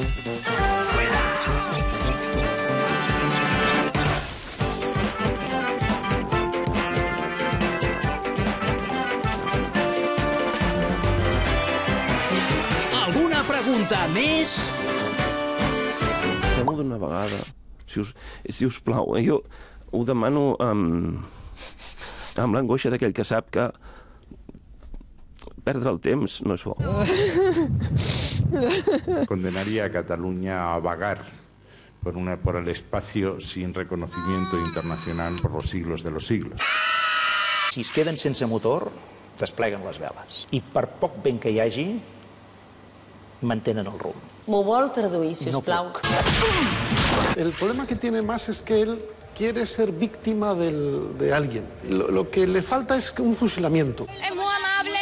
Alguna pregunta més? Fem-ho d'una vegada. Si us, si us plau, eh, jo ho demano amb, amb l'angoixa d'aquell que sap que perdre el temps no és bo. Condenaría a Cataluña a vagar por, una, por el espacio sin reconocimiento internacional por los siglos de los siglos. Si es queden sense motor, despleguen les veles. I per poc vent que hi hagi, mantenen el rumb. M'ho vol traduir, si us No plau? El problema que tiene más es que él quiere ser víctima del- de alguien. Lo, lo que le falta es un fusilamiento. Es muy amable.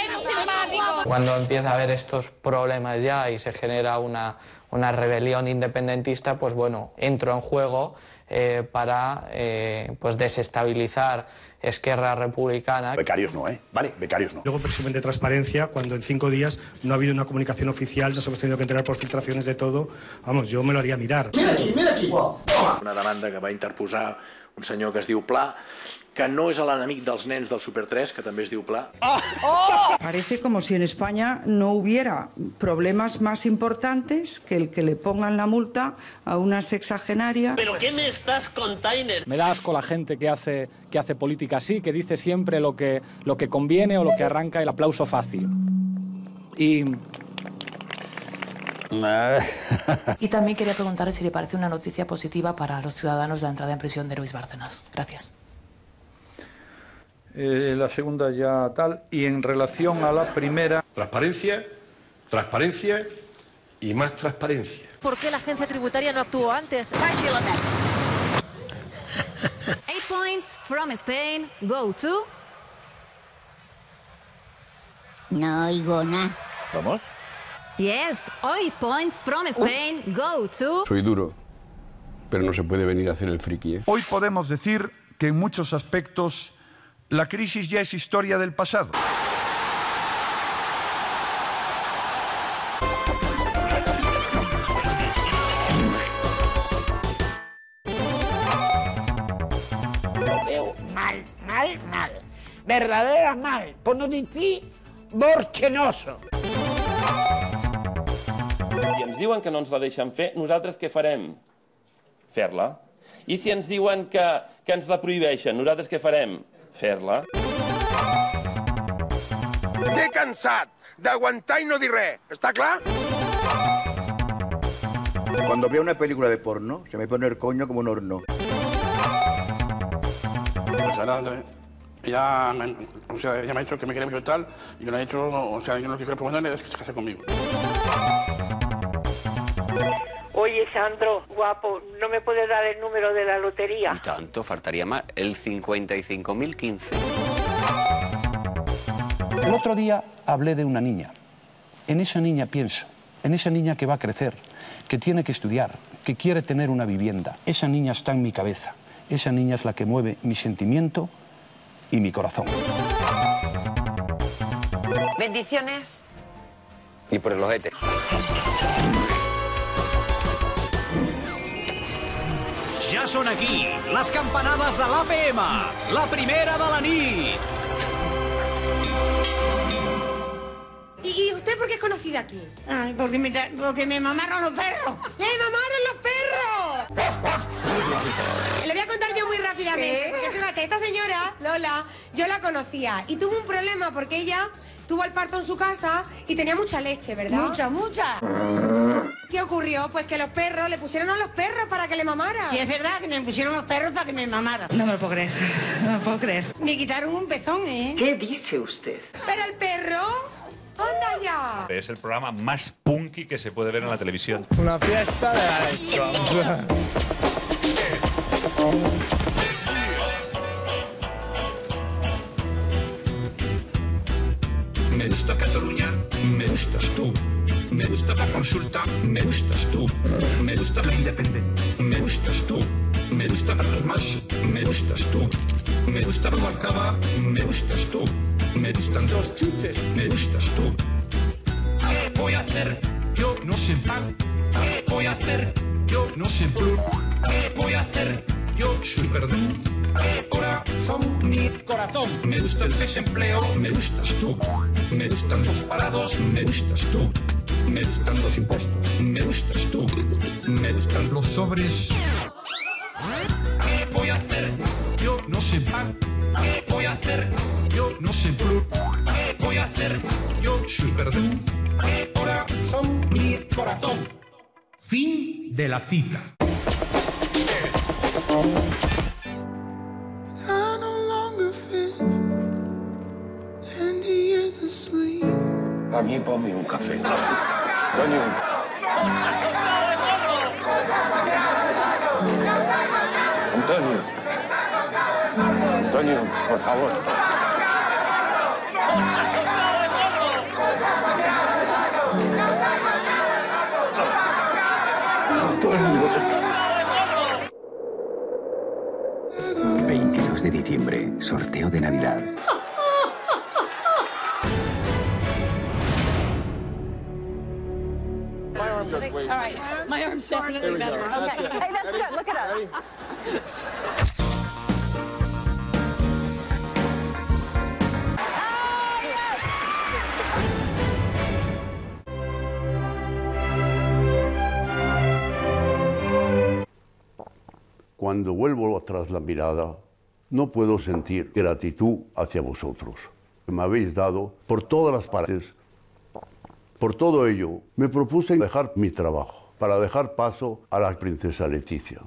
Cuando empieza a haber estos problemas ya y se genera una, una rebelión independentista, pues bueno, entro en juego eh, para eh, pues desestabilizar Esquerra Republicana. Becarios no, ¿eh? Vale, becarios no. Luego presumen de transparencia cuando en cinco días no ha habido una comunicación oficial, nos hemos tenido que enterar por filtraciones de todo. Vamos, yo me lo haría mirar. Una demanda que va interposar un senyor que es diu Pla, que no és l'enemic dels nens del Super 3, que també es diu Pla. Parece como si en España no hubiera problemas más importantes que el que le pongan la multa a una sexagenaria. ¿Pero qué me estás container? Me da asco la gente que hace, que hace política así, que dice siempre lo que, lo que conviene o lo que arranca el aplauso fácil. Y... Y también quería preguntarle si le parece una noticia positiva para los ciudadanos la entrada en prisión de Luis Bárcenas. Gracias. Eh, la segunda ya tal. Y en relación a la primera... Transparencia, transparencia y más transparencia. ¿Por qué la agencia tributaria no actuó antes? Eight points from Spain go to. No oigo nada. ¿Vamos? Yes, eight points from Spain go to. Soy duro, pero no se puede venir a hacer el friki. ¿eh? Hoy podemos decir que en muchos aspectos la crisis ya es historia del pasado. Lo veo mal, mal, mal. Verdadera mal. Por no dir borchenoso. Si ens diuen que no ens la deixen fer, nosaltres què farem? Fer-la. I si ens diuen que, que ens la prohibeixen, nosaltres què farem? Fer-la. T'he cansat d'aguantar i no dir res. Està clar? Cuando veo una película de porno, se me pone el coño como un horno. Pues ahora, ella, me- o sea, ella me ha dicho que me quiere mucho y tal, y yo le he dicho, o sea, yo lo que quiero proponerle es que se case conmigo. Oye, Sandro, guapo, ¿no me puedes dar el número de la lotería? Tanto, faltaría más. El 55.015. El otro día hablé de una niña. En esa niña pienso, en esa niña que va a crecer, que tiene que estudiar, que quiere tener una vivienda. Esa niña está en mi cabeza. Esa niña es la que mueve mi sentimiento y mi corazón. Bendiciones. Y por el ojete. Ja són aquí, les campanades de l'APM, la primera de la nit. ¿Y, y usted por qué es conocida aquí? Ay, porque me, tra- porque me mamaron los perros. ¡Le mamaron los perros! Le voy a contar yo muy rápidamente. ¿Qué? Porque fíjate, esta señora, Lola, yo la conocía y tuvo un problema porque ella tuvo el parto en su casa y tenía mucha leche, ¿verdad? Mucha, mucha. ¿Qué ocurrió? Pues que los perros le pusieron a los perros para que le mamara. Si es verdad que me pusieron los perros para que me mamaran. No me lo puedo creer. No me lo puedo creer. Me quitaron un pezón, ¿eh? ¿Qué dice usted? Pero el perro, anda ya. Es el programa más punky que se puede ver en la televisión. Una fiesta de la leche. Me gusta Cataluña, me gustas tú. Me gusta la consulta, me gustas tú. Me gusta la independencia, me gustas tú. Me gusta la más, me gustas tú. Me gusta la acaba, me gustas tú. Me gustan los chuches, me gustas tú. ¿Qué voy a hacer Yo no sé pan. ¿Qué voy a hacer? Yo no sé plus. ¿Qué voy a hacer? Yo soy perdón. Corazón, mi corazón. Me gusta el desempleo, me gustas tú. Me gustan los parados, me gustas tú. Me gustan los impuestos, me gustas tú. Me gustan los sobres. ¿Qué voy a hacer? Yo no sé pan. ¿Qué voy a hacer? Yo no sé plus. ¿Qué voy a hacer? Yo soy perdón. Corazón, mi corazón. Fin de la cita. A mí ponme un café. Antonio. Antonio. Antonio, por favor. Antonio. 22 de diciembre, sorteo de Navidad. My arm's definitely better. Okay, hey, that's good. Look at us. Cuando vuelvo tras la mirada, no puedo sentir gratitud hacia vosotros. Me habéis dado por todas las partes. Por todo ello, me propuse dejar mi trabajo para dejar paso a la princesa Leticia.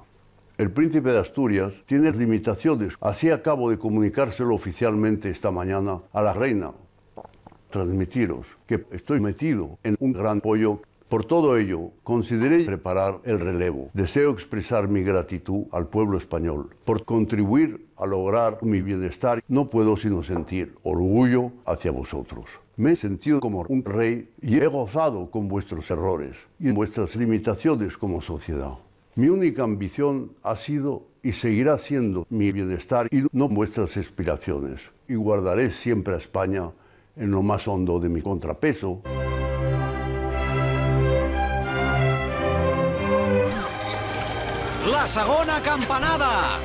El príncipe de Asturias tiene limitaciones, así acabo de comunicárselo oficialmente esta mañana a la reina. Transmitiros que estoy metido en un gran pollo por todo ello, consideré preparar el relevo. Deseo expresar mi gratitud al pueblo español por contribuir a lograr mi bienestar. No puedo sino sentir orgullo hacia vosotros. Me he sentido como un rey y he gozado con vuestros errores y vuestras limitaciones como sociedad. Mi única ambición ha sido y seguirá siendo mi bienestar y no vuestras aspiraciones. Y guardaré siempre a España en lo más hondo de mi contrapeso. La segona campanada.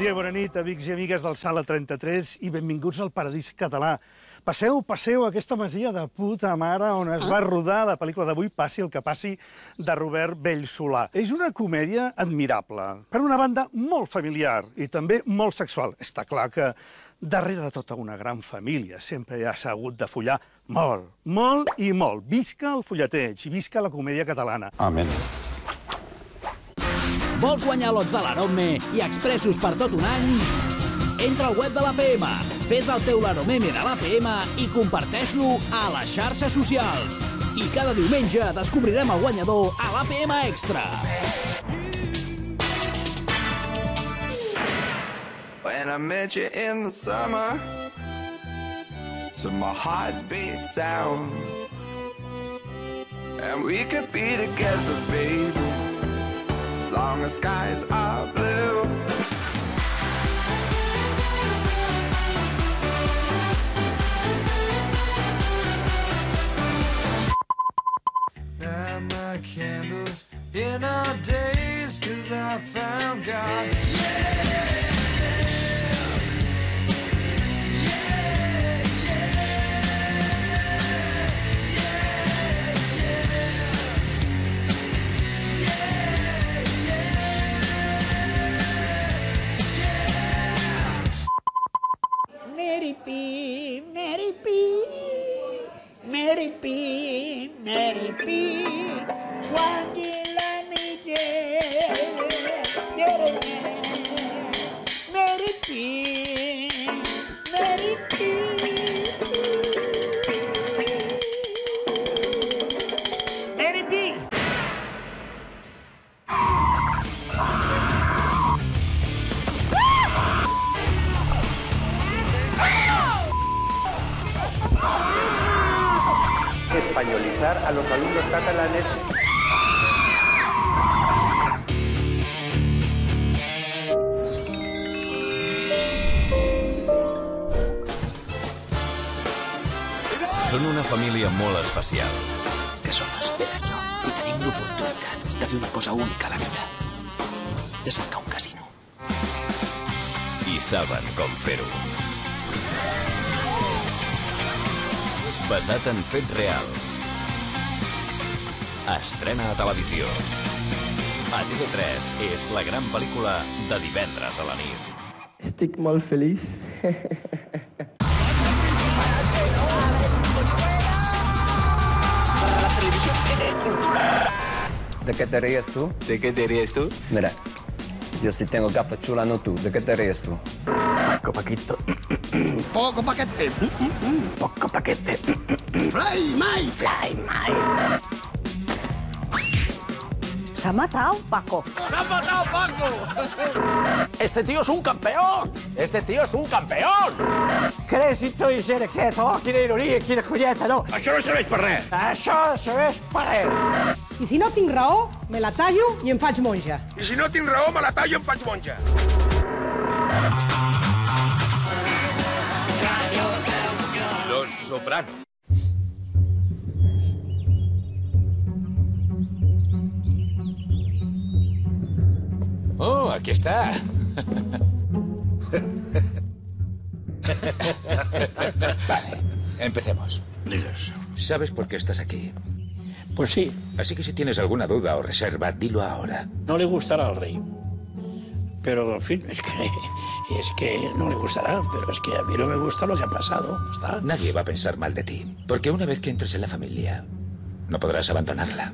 Dia i bona nit, amics i amigues del Sala 33 i benvinguts al Paradís Català. Passeu, passeu aquesta masia de puta mare on es va rodar la pel·lícula d'avui Passi el que passi, de Robert Bellsolà. És una comèdia admirable. Per una banda, molt familiar i també molt sexual. Està clar que darrere de tota una gran família sempre ja s'ha hagut de follar molt, molt i molt. Visca el folleteig i visca la comèdia catalana. Amén. Vols guanyar lots de l'Arome i expressos per tot un any? Entra al web de l'APM, fes el teu l'Aromeme de l'APM i comparteix-lo a les xarxes socials. I cada diumenge descobrirem el guanyador a l'APM Extra. When I met you in the summer To my heartbeat sound And we could be together, baby long as skies are blue Light my candles in our days, cause I found God. Mary P, Mary P, Mary P, Mary P. Mary P, Basat en fets reals. Estrena a televisió. A TV3 és la gran pel·lícula de divendres a la nit. Estic molt feliç. ¿De qué te ríes tú? ¿De qué te ríes tú? Mira, yo sí tengo gafas chulas, no tú. ¿De qué te ríes tú? Poco paquito. Poco paquete. Poco paquete. Fly, my. Fly, my. Se ha matado, Paco. ¡Se ha matado Paco! Este tío es un campeón. Este tío es un campeón. Crédito i ser aquest, oh, quina ironia, quina colleta, no? Això no serveix per res. Això serveix per res. I si no tinc raó, me la tallo i em faig monja. I si no tinc raó, me la tallo i em faig monja. Soprano. Oh, aquí está. vale, empecemos. Digas. ¿Sabes por qué estás aquí? Pues sí, Así que si tienes alguna duda o reserva, dilo ahora. no le gustará al rey. Pero, en fin, es que, es que no le gustará, pero es que a mí no me gusta lo que ha pasado. ¿Está? Nadie va a pensar mal de ti, porque una vez que entres en la familia, no podrás abandonarla.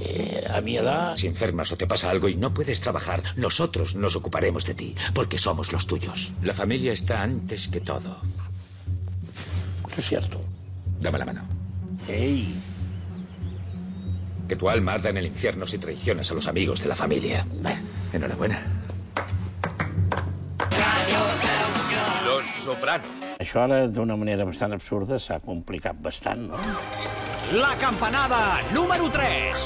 Eh, a mi edad... Si enfermas o te pasa algo y no puedes trabajar, nosotros nos ocuparemos de ti, porque somos los tuyos. La familia está antes que todo. Es cierto. Dame la mano. ¡Ey! Que tu alma arda en el infierno si traicionas a los amigos de la familia. Enhorabuena. Soprano. Això ara, d'una manera bastant absurda, s'ha complicat bastant, no? La campanada número 3.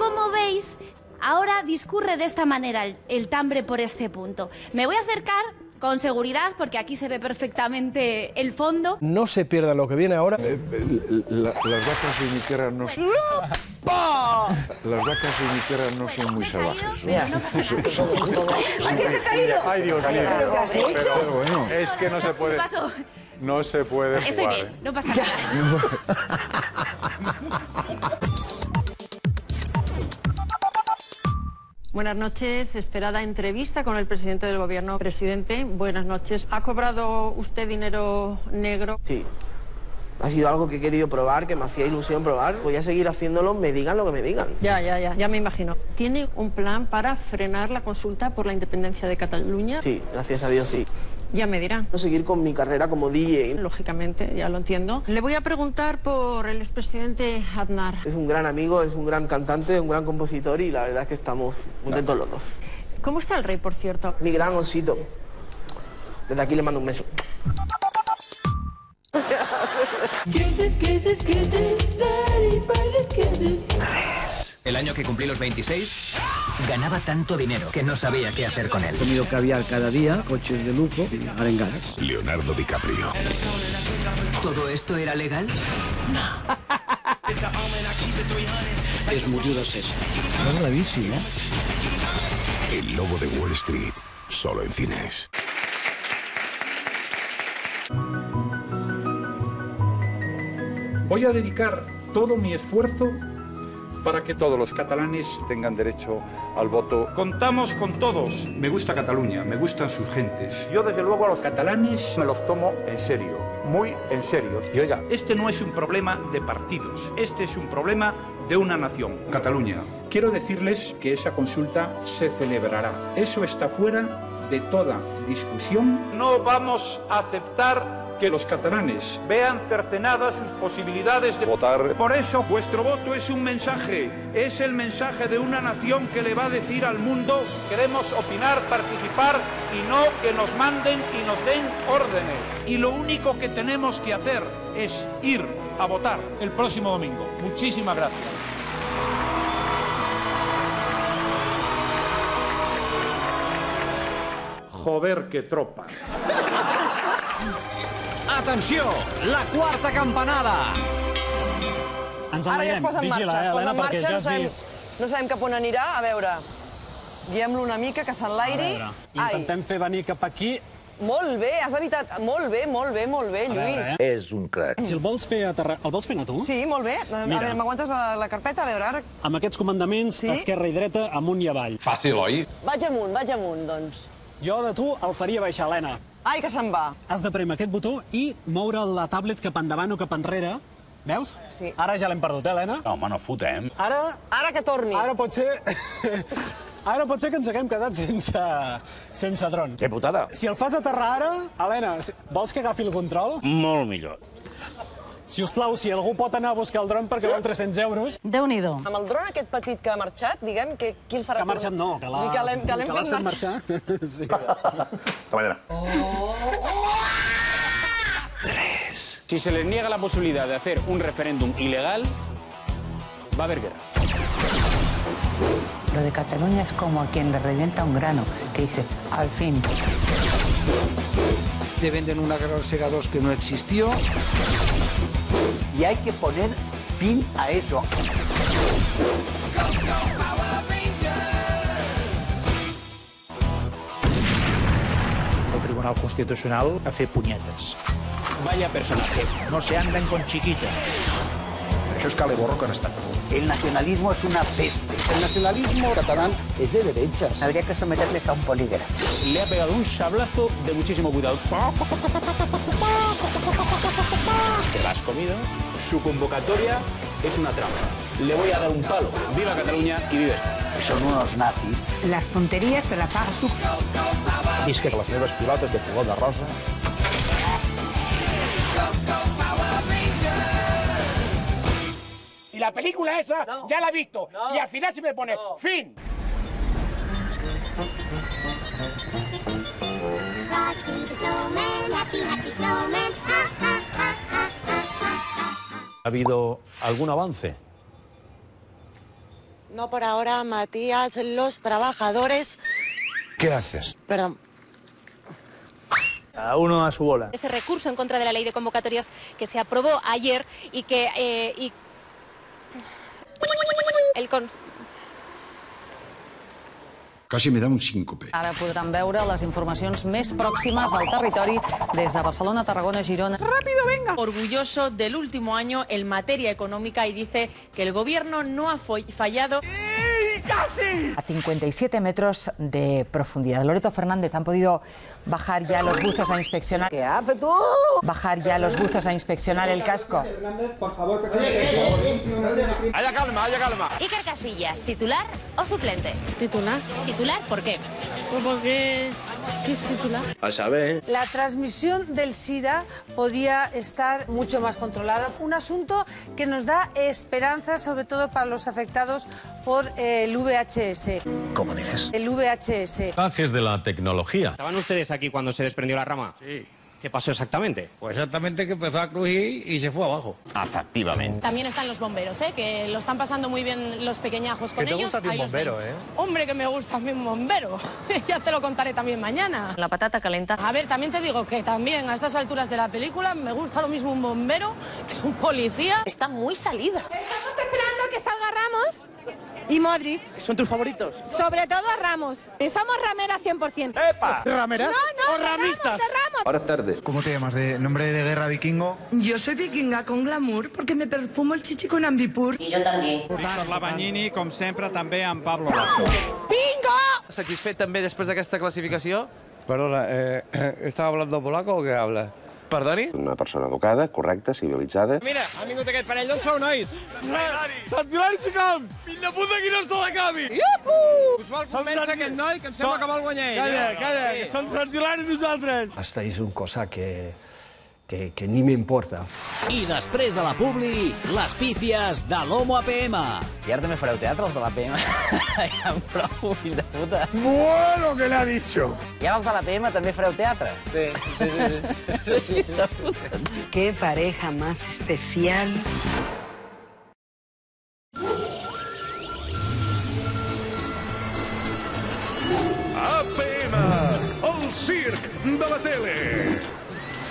Como veis, ahora discurre de esta manera el, el timbre por este punto. Me voy a acercar con seguridad porque aquí se ve perfectamente el fondo. No se pierda lo que viene ahora. las vacas de mi tierra no son... Las vacas de mi tierra no son muy salvajes. ¿A qué se ha caído? Ay, Dios mío. ¿Pero qué has hecho? Pero bueno, es que no se ¿Qué puede... pasó? No se puede Estoy jugar. bien, no pasa nada. Buenas noches. Esperada entrevista con el presidente del gobierno. Presidente, buenas noches. ¿Ha cobrado usted dinero negro? Sí. Ha sido algo que he querido probar, que me hacía ilusión probar. Voy a seguir haciéndolo, me digan lo que me digan. Ya, ya, ya, ya me imagino. ¿Tiene un plan para frenar la consulta por la independencia de Cataluña? Sí, gracias a Dios sí. Ya me dirá. Seguir con mi carrera como DJ. Lógicamente, ya lo entiendo. Le voy a preguntar por el expresidente Aznar. Es un gran amigo, es un gran cantante, un gran compositor y la verdad es que estamos muy contentos los dos. ¿Cómo está el rey, por cierto? Mi gran osito. Desde aquí le mando un beso. El año que cumplí los 26, ganaba tanto dinero que no sabía qué hacer con él. Comido caviar cada día, coches de lujo y arengadas. Leonardo DiCaprio. ¿Todo esto era legal? Es muy César. No la ¿eh? El lobo de Wall Street. Solo en cines. Voy a dedicar todo mi esfuerzo para que todos los catalanes tengan derecho al voto. Contamos con todos. Me gusta Cataluña, me gustan sus gentes. Yo desde luego a los catalanes me los tomo en serio, muy en serio. Y oiga, este no es un problema de partidos, este es un problema de una nación, Cataluña. Quiero decirles que esa consulta se celebrará. Eso está fuera de toda discusión. No vamos a aceptar que los catalanes vean cercenadas sus posibilidades de votar. Por eso, vuestro voto es un mensaje. Es el mensaje de una nación que le va a decir al mundo, queremos opinar, participar y no que nos manden y nos den órdenes. Y lo único que tenemos que hacer es ir a votar el próximo domingo. Muchísimas gracias. Joder, qué tropa. Atenció, la quarta campanada. Ens Ara ja es posa en Vigila, marxa. eh, es posa Helena, en perquè marxa, ja no sabem, vist... no sabem cap on anirà. A veure, guiem-lo una mica, que s'enlairi. Intentem fer venir cap aquí. Molt bé, has evitat... Molt bé, molt bé, molt bé, Lluís. És un crac. Si el vols fer aterrar... El vols fer anar tu? Sí, molt bé. A Mira. veure, m'aguantes la, la carpeta? A veure, ara... Amb aquests comandaments, Sí? esquerra i dreta, amunt i avall. Fàcil, oi? Vaig amunt, vaig amunt, doncs. Jo de tu el faria baixar, Helena. Ai, que se'n va. Has de premer aquest botó i moure la tablet cap endavant o cap enrere. Veus? Sí. Ara ja l'hem perdut, eh, Helena? Home, no fotem. Ara... Ara que torni. Ara pot ser... Ara pot ser que ens haguem quedat sense, sense dron. Que putada. Si el fas aterrar ara, Helena, vols que agafi el control? Molt millor. Si us plau, si algú pot anar a buscar el dron perquè val 300 euros... Déu-n'hi-do. Amb el dron aquest petit que ha marxat, diguem, que qui el farà... Que ha marxat no, que l'ha- Vull Que l'hem que l'hem que l'has fet fet marxar. marxar. sí. Treballarà. Si se les niega la posibilidad de hacer un referéndum ilegal, va a haber guerra. Lo de Cataluña es como a quien le revienta un grano, que dice, al fin. Te venden una guerra segadores que no existió. Y hay que poner fin a eso. el Tribunal Constitucional a fer punyetes. Vaya personaje. No se andan con chiquitas. Això és Caleborro que han estat. El nacionalismo es una peste. El nacionalismo catalán es de derechas. Habría que someterles a un polígrafo. Le ha pegado un sablazo de muchísimo cuidado. Te la has comido. Su convocatoria es una trampa. Le voy a dar un palo. Viva Cataluña y vive España. Son unos nazis. Las tonterías te las pagas tú. Visca les meves pilotes de color de rosa. Y la película esa ya la he visto. Y al final se me pone fin. ¿Ha habido algún avance? No por ahora, Matías. Los trabajadores. ¿Qué haces? Perdón. A uno a su bola. Este recurso en contra de la ley de convocatorias que se aprobó ayer y que... eh, y... El con... Quasi me da un síncope. Ara podran veure les informacions més pròximes al territori des de Barcelona, Tarragona, Girona. ¡Rápido, venga! Orgulloso del último año en materia económica y dice que el gobierno no ha fallado. ¡Casi! A 57 metros de profundidad. Loreto Fernández, ¿han podido bajar ya los buzos a inspeccionar? ¿Qué hace tú? Bajar ya los buzos a inspeccionar el casco. Por favor, Haya calma, haya calma. Iker Casillas, ¿titular o suplente? Titular. ¿Titular por qué? Pues porque... ¿Qué es titular? A saber. La transmisión del SIDA podría estar mucho más controlada. Un asunto que nos da esperanza, sobre todo para los afectados por el VHS. ¿Cómo dices? El VHS. Mensajes de la tecnología. ¿Estaban ustedes aquí cuando se desprendió la rama? Sí. ¿Qué pasó exactamente? Pues exactamente que empezó a crujir y se fue abajo. Efectivamente. También están los bomberos, ¿eh? que lo están pasando muy bien los pequeñajos con Que te ellos. gusta a ti un Ahí los bombero. ¿eh? Hombre, que me gusta a mí un bombero. ya te lo contaré también mañana. La patata calenta. A ver, también te digo que también a estas alturas de la película me gusta lo mismo un bombero que un policía. Está muy salida. Estamos esperando que salga Ramos y Modric. ¿Son tus favoritos? Sobre todo a Ramos. Somos rameras 100%. ¡Epa! ¿Rameras No, no, o de ramistas? Ramos, de Ramos. Ahora es tarde. ¿Cómo te llamas? ¿De nombre de guerra vikingo? Yo soy vikinga con glamour porque me perfumo el chichi con ambipur. Y yo también. Víctor Labanyini, com sempre, també amb Pablo Lasso. Bingo! Satisfet també després d'aquesta classificació? Perdona, eh, ¿estás hablando polaco o qué hablas? Perdoni? Una persona educada, correcta, civilitzada. Mira, ha vingut aquest parell. D'on sou, nois? Sant Hilari Sicam! Fill de puta, qui no la cavi! Iuhu! Us vol convèncer aquest noi, que em sembla que vol guanyar ell. Calla, eh? calla, Sí. que som Sant Hilari nosaltres. Hasta es una cosa que, que, que ni me importa. I després de la Publi, les pífies de l'Homo APM. I ara també fareu teatre, els de la PM? ja em prou, fill de puta. Bueno, que le ha dicho. I ara els de la PM també fareu teatre? Sí, sí, sí. sí. Fill de puta. Qué pareja más especial. APM, el circ de la tele.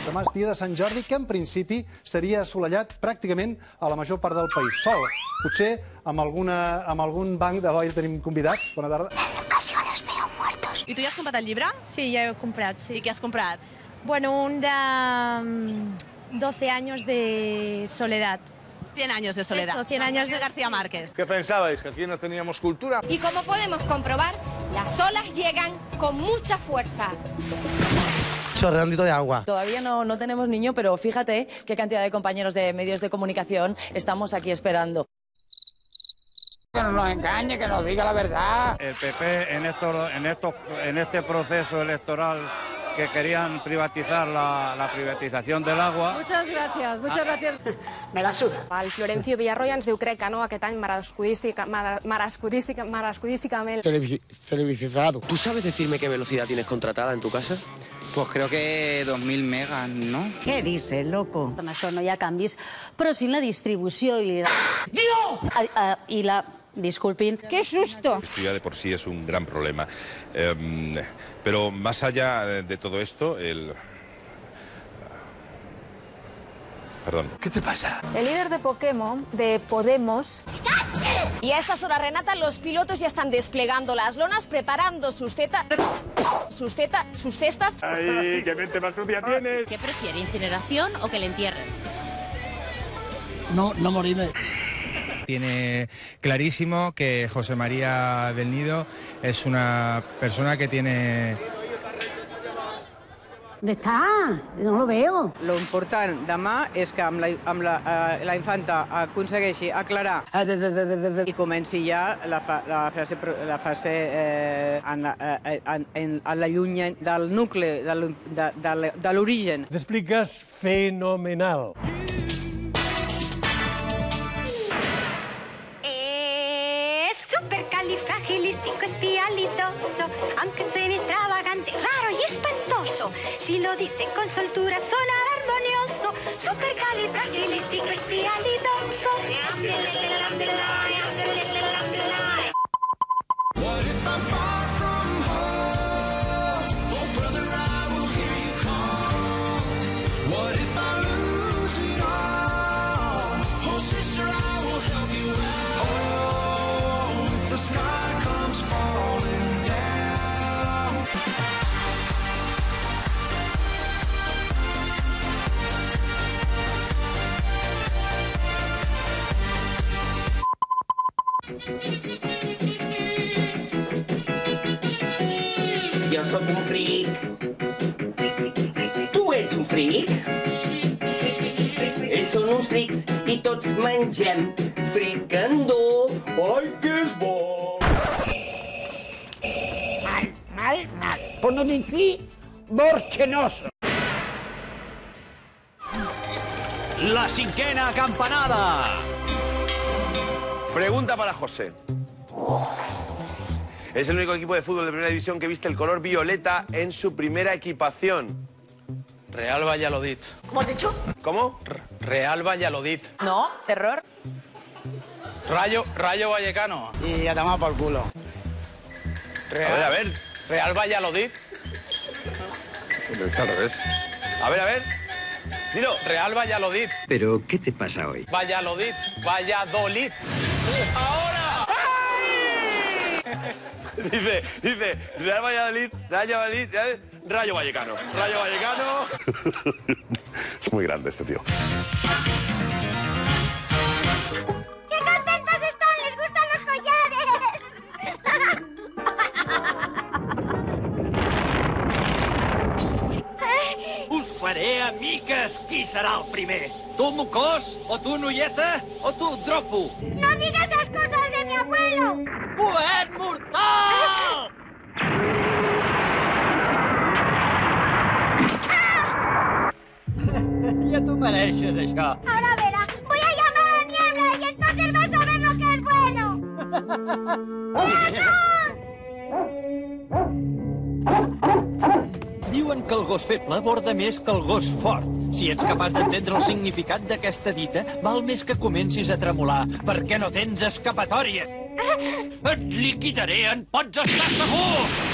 Demà és dia de Sant Jordi, que en principi seria assolellat pràcticament a la major part del país. Sol, potser amb, alguna, amb algun banc de boi tenim convidats. Bona tarda. ocasiones veo muertos. I tu ja has comprat el llibre? Sí, ya he comprado, sí. I què has comprat? Bueno, un de mm, 12 años de soledad. 100 años de soledad. Eso, 100 años de García Márquez. ¿Qué pensabais? ¿Que aquí no teníamos cultura? Y como podemos comprobar, las olas llegan con mucha fuerza. Chorreandito de agua. Todavía no, no tenemos niño, pero fíjate qué cantidad de compañeros de medios de comunicación estamos aquí esperando. Que no nos engañe, que nos diga la verdad. El PP en, esto, en, estos, en este proceso electoral que querían privatizar la, la privatización del agua. Muchas gracias, muchas gracias. Me la suda. El Florencio Villarroya ens diu, crec que no, aquest any merescudíssimament. Televisado. ¿Tú sabes decirme qué velocidad tienes contratada en tu casa? Pues creo que 2.000 megas, ¿no? Què dices, loco? Amb això no hi ha canvis, però sí en la distribució i la... Dio! I la... Disculpin. ¡Qué susto! Esto ya de por sí es un gran problema. Em, pero más allá de todo esto, el... Perdón. ¿Qué te pasa? El líder de Pokémon, de Podemos... Y a estas horas, Renata, los pilotos ya están desplegando las lonas, preparando sus cetas... Sus cetas... Sus cestas... ¡Ay, qué mente más sucia tienes! ¿Qué prefiere, incineración o que le entierren? No, no morirme. Tiene clarísimo que José María del Nido es una persona que tiene ¿Dónde está? No lo veo. Lo important demà és que amb la, amb la, eh, la infanta aconsegueixi aclarar i comenci ja la, fa, la fase, la fase eh, en, la, eh, en, en, en la llunya del nucli, de, de, de, de l'origen. T'expliques fenomenal. Si lo dice con soltura, suena armonioso. Supercalifragilisticoespialidoso. What if I lose it all? Oh, sister, I you. Oh, if the sky comes falling down. Jo sóc un fric. Tu ets un fric? Ells són uns frics i tots mengem fricandó. Ai, que és bo! Mal, mal, mal. Per no dir borxenoso. La cinquena campanada. Pregunta para José. Es el único equipo de fútbol de primera división que viste el color violeta en su primera equipación. Real Valladolid. ¿Cómo has dicho? ¿Cómo? Real Valladolid. No, error. Rayo, Rayo Vallecano. Y a tomar por culo. Real, A ver, a ver. Real Valladolid. Está al revés. A ver, a ver. Dilo. Real Valladolid. ¿Pero qué te pasa hoy? Valladolid. Valladolid. ¡Ahora! Dice, dice, Real Valladolid, Rayo Valladolid. Rayo Vallecano. Rayo Vallecano. Es muy grande este tío. ¡Qué contentos están! ¡Les gustan los collares! Us faré amiques. Qui serà el primer? Tu, mocós? O tu, noieta? O tu, dropo? ¡No digas esas cosas de mi abuelo! Fuet mortal! Ja t'ho mereixes, això. Ahora verá, voy a llamar a Niebla y entonces vas a ver lo que es bueno. Diuen que el gos feble borda més que el gos fort. Si ets capaç d'entendre el significat d'aquesta dita, val més que comencis a tremolar, perquè no tens escapatòria. Et liquidaré, en pots estar segur!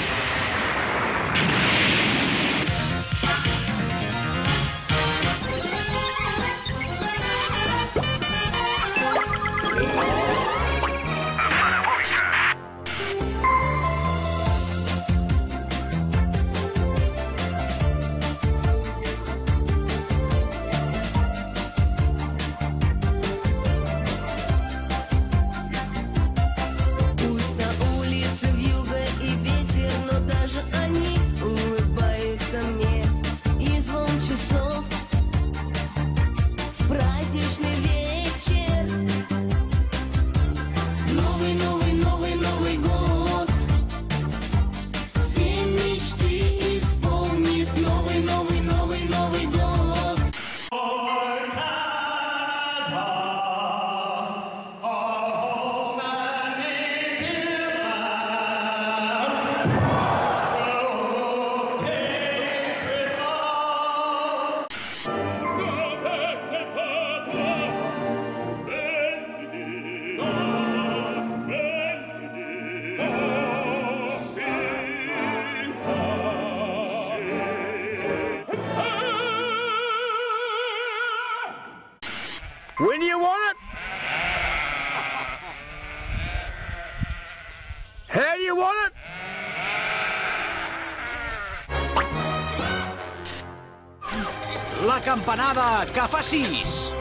La campanada que fa sis.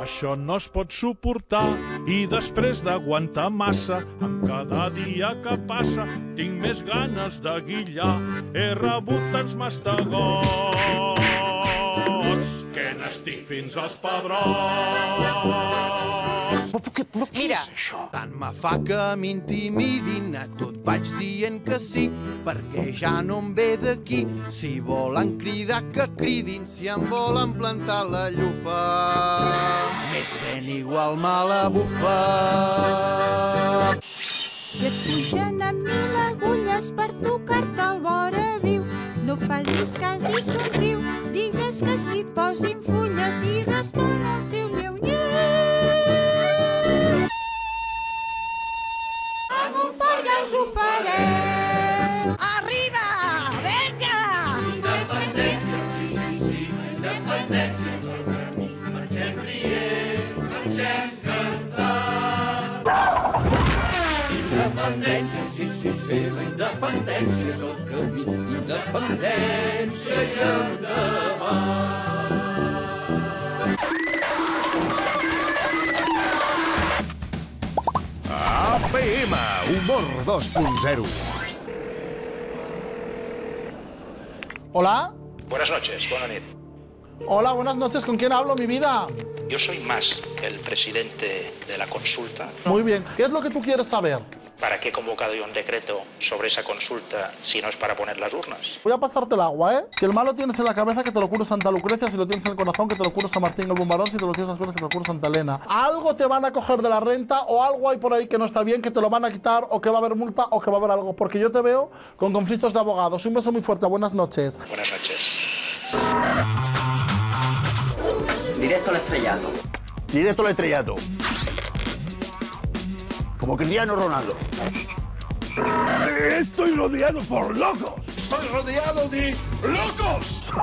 Això no es pot suportar i després d'aguantar massa, amb cada dia que passa tinc més ganes de guillar. He rebut tants mastegots que n'estic fins als pebrots. Mira, tant me fa que m'intimidin, a tot vaig dient que sí, perquè ja no em ve d'aquí. Si volen cridar, que cridin, si em volen plantar la llufa. Més ben igual me la bufa. Si et pugen amb mil agulles per tocar-te el vora viu, no facis cas i somriu, digues que s'hi posin fulles i respon al seu lleu lleu. Ja us ho farem. Arriba! Vinga! Independència, sí, sí, sí, independència és el camí. Marxem rient, marxem cantant. Independència, sí, sí, sí, la independència és el camí. Independència i endavant. APM, Humor 2.0. Hola. Buenas noches, buenas noches. Hola, buenas noches. ¿Con quién hablo, mi vida? Yo soy más el presidente de la consulta. Muy bien. ¿Qué es lo que tú quieres saber? ¿Para qué he convocado yo un decreto sobre esa consulta si no es para poner las urnas? Voy a pasarte el agua, ¿eh? Si el malo tienes en la cabeza, que te lo curo Santa Lucrecia. Si lo tienes en el corazón, que te lo curo San Martín el Bombarón. Si te lo tienes en las piernas, que te lo curo Santa Elena. Algo te van a coger de la renta o algo hay por ahí que no está bien, que te lo van a quitar o que va a haber multa o que va a haber algo. Porque yo te veo con conflictos de abogados. Un beso muy fuerte. Buenas noches. Buenas noches. Directo al estrellato. Directo al estrellato. Como Cristiano Ronaldo. Estoy rodeado por locos. Estoy rodeado de locos.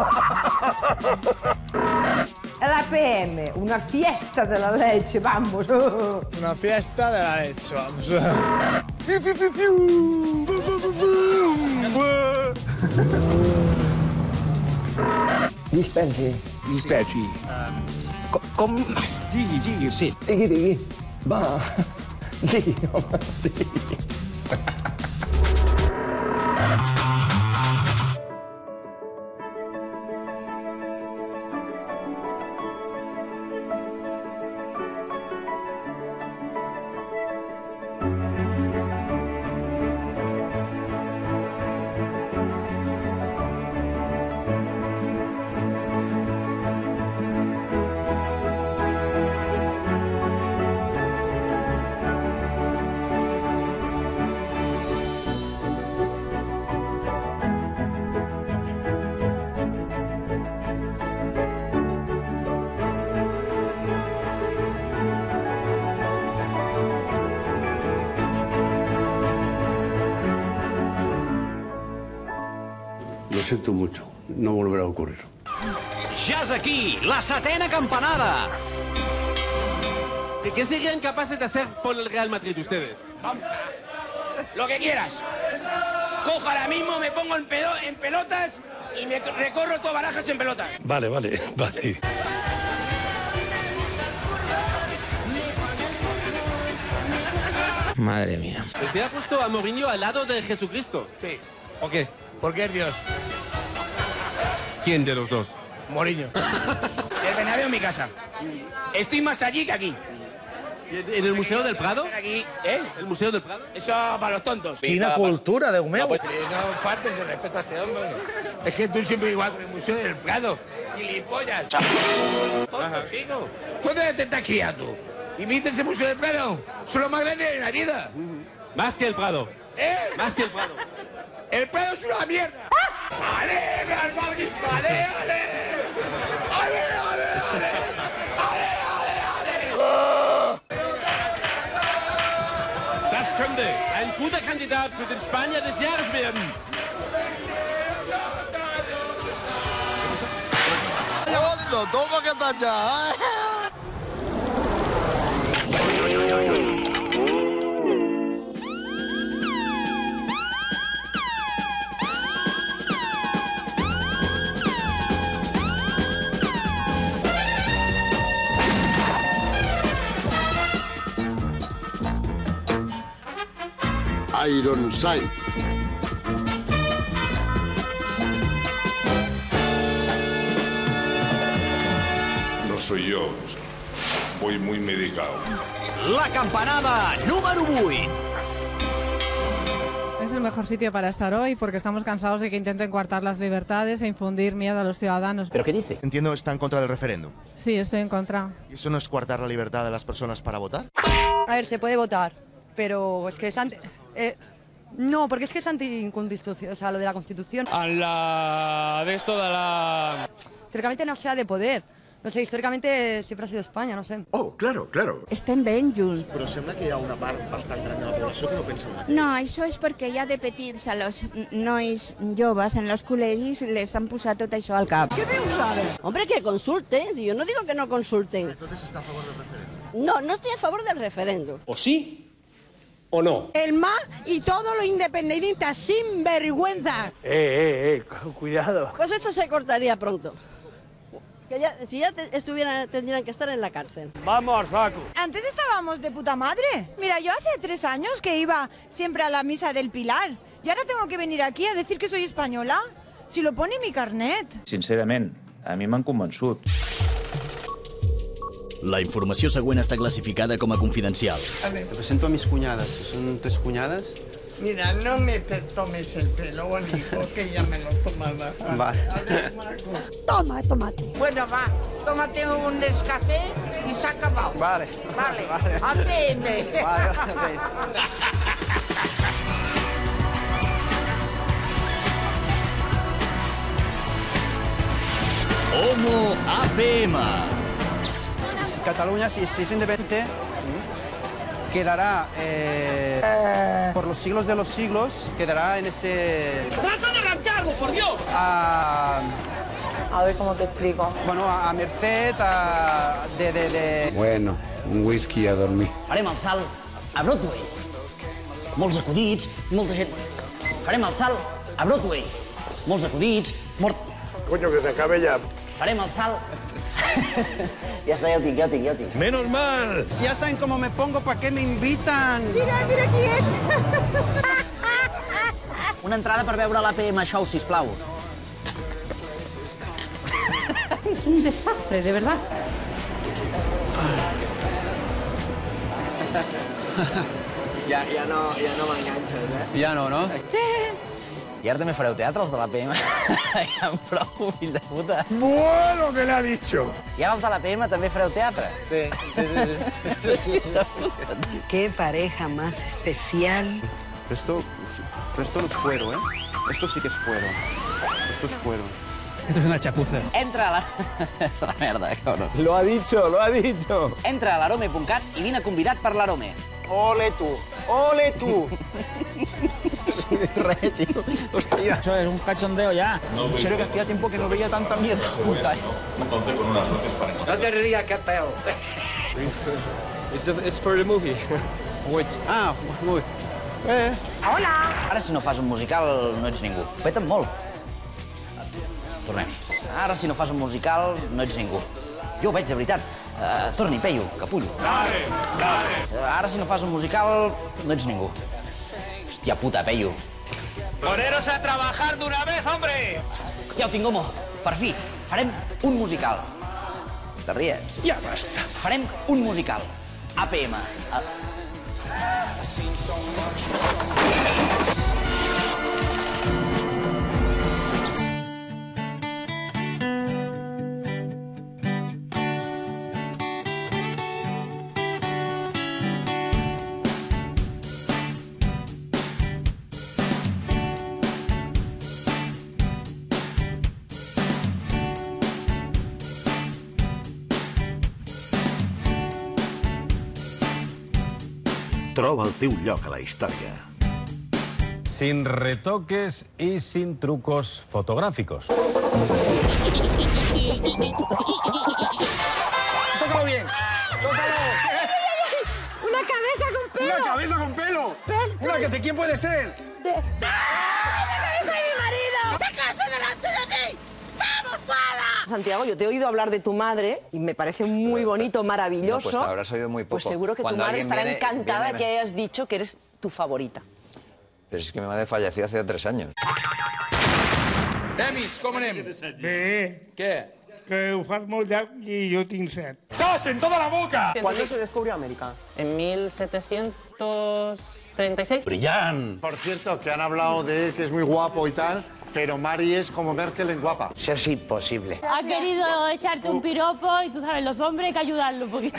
La PM, una fiesta de la leche, vamos. Una fiesta de la leche, vamos. Fiu, these bad tree. Um, kom, di, di, sit. Tinggi, tinggi. Ba, di, di. Setena campanada. ¿De qué serían capaces de hacer por el Real Madrid ustedes? Lo que quieras. Cojo ahora mismo, me pongo en, pedo- en pelotas y me recorro todo barajas en pelotas. Vale, vale, vale. Madre mía. Usted ha puesto a Mourinho al lado de Jesucristo. Sí. ¿O qué? Porque es Dios. ¿Quién de los dos? Moriño. El venado en mi casa. Estoy más allí que aquí. ¿En el Museo del Prado? Aquí, ¿eh? ¿El Museo del Prado? Eso para los tontos. Quina cultura, Déu meu. No, pues, no faltes el respeto a este hombre. Es que tú siempre igual con el Museo del Prado. Gilipollas. Tonto, chico. ¿Tú dónde te estás criando? ¿Y viste ese Museo del Prado? Son los más grandes de la vida. Más que el Prado. ¿Eh? Más que el Prado. ¡El Prado es una mierda! ¡Ale, Real Madrid! ¡Ale, ale! ¡Ale, ale, könnte ein guter Kandidat für den Spanier des Jahres werden. Toma que estás ya. Ironside. No soy yo. Voy muy medicado. La campanada número 8. Es el mejor sitio para estar hoy porque estamos cansados de que intenten coartar las libertades e infundir miedo a los ciudadanos. ¿Pero qué dice? Entiendo está en contra del referéndum. Sí, estoy en contra. ¿Y eso no es coartar la libertad de las personas para votar? A ver, se puede votar, pero es que es anti... eh, no, porque es que es anticonstitucional, o sea, lo de la Constitución. A la... de esto de la... Históricamente no sea de poder. No sé, históricamente siempre ha sido España, no sé. Oh, claro, claro. Estem ben junts. Però sembla que hi ha una part bastant gran de la població que no pensa mateix. No, això és perquè ja de petits a los nois joves en los col·legis les han posat tot això al cap. ¿Qué dices, Sara? Hombre, que consulten. Si yo no digo que no consulten. Entonces está a favor del referéndum. No, no estoy a favor del referéndum. ¿O sí? ¿O no? El MA y todos los independentistas sin vergüenza. Eh, eh, eh, cuidado. Pues esto se cortaría pronto. Que ya, si ya te- estuvieran, tendrían que estar en la cárcel. Vamos al saco. Antes estábamos de puta madre. Mira, yo hace tres años que iba siempre a la misa del Pilar. Y ahora tengo que venir aquí a decir que soy española. Si lo pone mi carnet. Sincerament, a mi m'han convençut. La informació següent està classificada com a confidencial. Te presento a mis cuñadas. Son tres cuñadas. Mira, no me tomes el pelo bonito, que ya me lo tomaba. Vale. Toma, tomate. Bueno, va, tómate un descafé y se ha acabado. Vale. Vale. Vale. APM. Vale, vale. Homo APM. Si Cataluña, si, si es independiente, quedará eh, por los siglos de los siglos, quedará en ese... ¡Trata de arrancarlo, por Dios! A, A ver cómo te explico. bueno, a, a merced a, de, de, de... Bueno, un whisky a dormir. Farem el salt a Broadway. Molts acudits, molta gent... Farem el salt a Broadway. Molts acudits, mort... Coño, que se acabe ya. Farem el salt... ja està, ja ho tinc, ja ho tinc, ja ho tinc. Menos mal. Si ya saben cómo me pongo, ¿para qué me invitan? Mira, mira qui és. Una entrada per veure l'APM Show, sisplau. Es un desastre, de verdad. Ya, ya no, ya no m'enganxes, eh? Ja no, no? I ara també fareu teatre, els de l'APM? ja em prou, fill de puta. Bueno, que le ha dicho. I ara els de l'APM també fareu teatre? Sí, sí, sí. sí. sí, Qué pareja más especial. Esto, esto no es cuero, ¿eh? Esto sí que es cuero. Esto es cuero. Esto es una chapuza. Entra a la... És la merda, cabrón. Lo ha dicho, lo ha dicho. Entra a l'arome.cat i vine convidat per l'Arome. Ole tú, ole tú. Re, tío. Hostia. Eso es un cachondeo ya. En serio que hacía tiempo que no veía tanta mierda junta. ¿eh? Ponte con unas hoces para No te rías, que peo. It's, it's for the movie. Which? Ah, movie. Eh. Hola! Ara, si no fas un musical, no ets ningú. Peten molt. Tornem. Ara, si no fas un musical, no ets ningú. Jo ho veig, de veritat. Uh, torni, peio, capullo. Dale, dale. Ara, si no fas un musical, no ets ningú. Hòstia puta, peio. Poneros a trabajar de una vez, hombre. Ja ho tinc, homo. Per fi, farem un musical. Te ries? Ya basta. Farem un musical. APM. A... Troba el teu lloc a la història. sin retoques y sin trucos fotográficos. Tócalo bien. Tócalo. ¡Una cabeza con pelo! Una cabeza con pelo. Pel- Una que te quién puede ser. De... Santiago, yo te he oído hablar de tu madre y me parece muy bonito, maravilloso. No, pues habrás oído muy poco. Pues seguro que Cuando tu madre estará viene- encantada viene- que hayas dicho que eres tu favorita. Pero es que mi madre falleció hace tres años. Demis, com anem? Bé. Què? Que ho fas molt llarg i jo tinc set. ¡Gas en toda la boca! ¿Cuándo se descubrió América? En 1736. Brillán. Por cierto, que han hablado de él, que es muy guapo y tal, pero Mari es como Merkel en guapa. Eso es imposible. Ha querido echarte un piropo y tú sabes, los hombres hay que ayudarlo un poquito.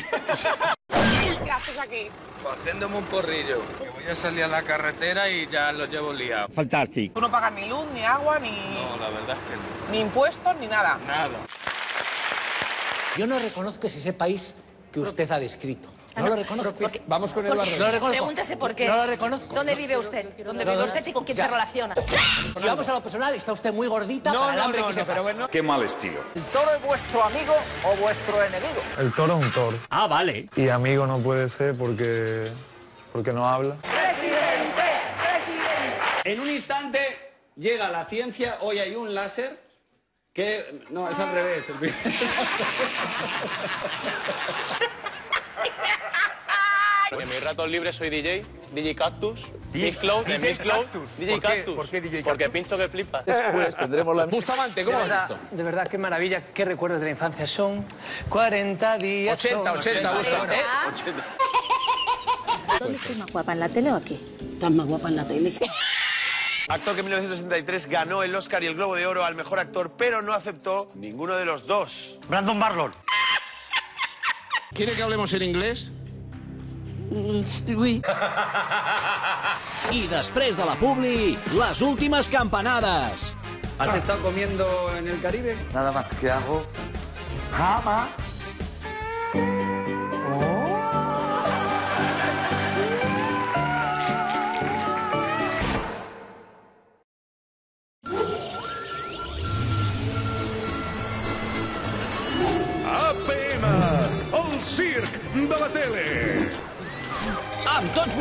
¿Qué haces aquí? Haciéndome un porrillo. Que voy a salir a la carretera y ya lo llevo liado. Fantástico. Tú no pagas ni luz, ni agua, ni, No, la verdad es que no. ni impuestos, ni nada. Nada. Yo no reconozco ese país que usted ha descrito. No lo reconozco. Vamos con No lo reconozco. Pregúntese por qué. No lo reconozco. ¿Dónde vive usted? ¿Dónde vive usted y con quién ya. se relaciona? Si vamos a lo personal, está usted muy gordita No, para el no, hambre no, que no, se pero pasa. bueno. Qué mal estilo. ¿El toro es vuestro amigo o vuestro enemigo? El toro es un toro. Ah, vale. Y amigo no puede ser porque, porque no habla. ¡Presidente! ¡Presidente! En un instante llega la ciencia, hoy hay un láser que... No, es al revés. el- En mis ratos libres soy DJ, DJ Cactus, DJ Miss Cloud, DJ Miss Cloud, Cactus. DJ ¿Por qué? Cactus. ¿Por qué DJ Porque Cactus? pincho que flipas. Después tendremos la... Bustamante, ¿cómo de lo has verdad, visto? de verdad, qué maravilla, qué recuerdos de la infancia. Son 40 días. 80, son 80, Bustamante. ¿Eh? ¿Dónde soy más guapa, en la tele o aquí? Estás más guapa en la tele. Actor que en 1963 ganó el Oscar y el Globo de Oro al mejor actor, pero no aceptó ninguno de los dos. Brandon Barlon. ¿Quiere que hablemos en inglés? Sí. I després de la Publi, les últimes campanades. ¿Has estado comiendo en el Caribe? Nada más que hago. Jama.